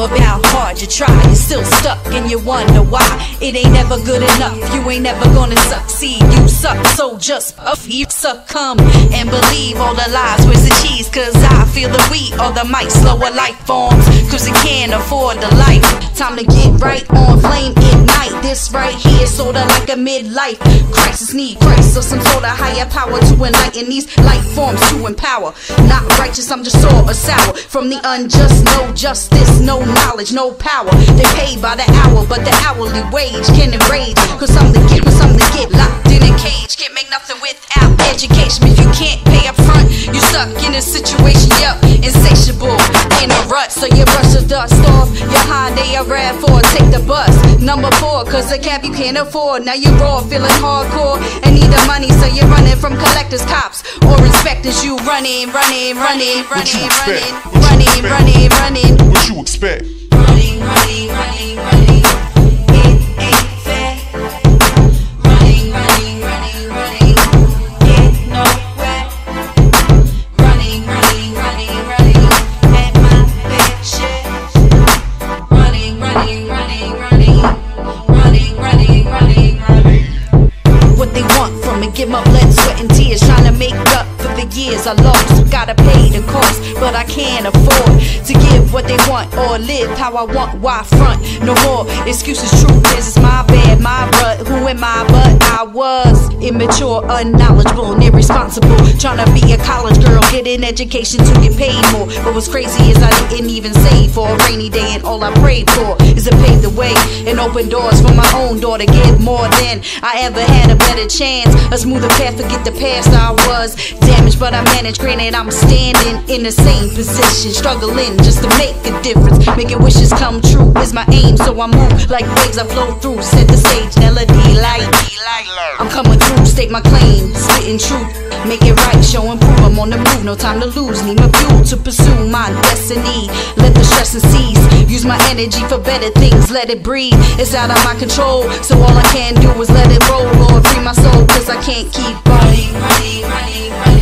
about hard you try. You're still stuck and you wonder why. It ain't ever good enough. You ain't ever gonna succeed. You suck, so just puff You succumb and believe all the lies Where's the cheese? Cause I feel the wheat or the might slower life forms. Cause it can't afford the life. Time to get right on flame. It this right here, sorta like a midlife crisis. Need Christ or some sort of higher power to enlighten these life forms to empower. Not righteous, I'm just sore or sour. From the unjust, no justice, no knowledge, no power. They pay by the hour, but the hourly wage can enrage. Cause some to get, cause some to get locked in a dust off. Your high day I ran for, take the bus. Number four, cause the cab you can't afford. Now you raw, feeling hardcore, and need the money, so you're running from collectors, cops, or inspectors. You running, running, running, running, running, running, running, running. What you expect? Running, running, running, running. Give sweat, and tears, trying to make up for the years I lost. Gotta pay the cost, but I can't afford to give what they want or live how I want. Why front? No more excuses, truth is it's my bad, my rut. Who am I? But I was immature, unknowledgeable, and irresponsible. Trying to be a college girl, get an education to get paid more. But what's crazy is I didn't even save for a rainy day, and all I prayed for is to pave the way and open doors for my own door to get more than I ever had a better chance. A smoother path, forget the past. I was damaged, but I managed. Granted, I'm standing in the same position, struggling just to make a difference. Making wishes come true is my aim, so I move like waves I flow through. Set the stage, melody light. I'm coming through, state my claim, spitting truth. Make it right, show and prove I'm on the move. No time to lose, need my fuel to pursue my destiny. Let the stress and cease. Use my energy for better things, let it breathe. It's out of my control, so all I can do is let it roll or free my soul, cause I can't keep running, running, running, running.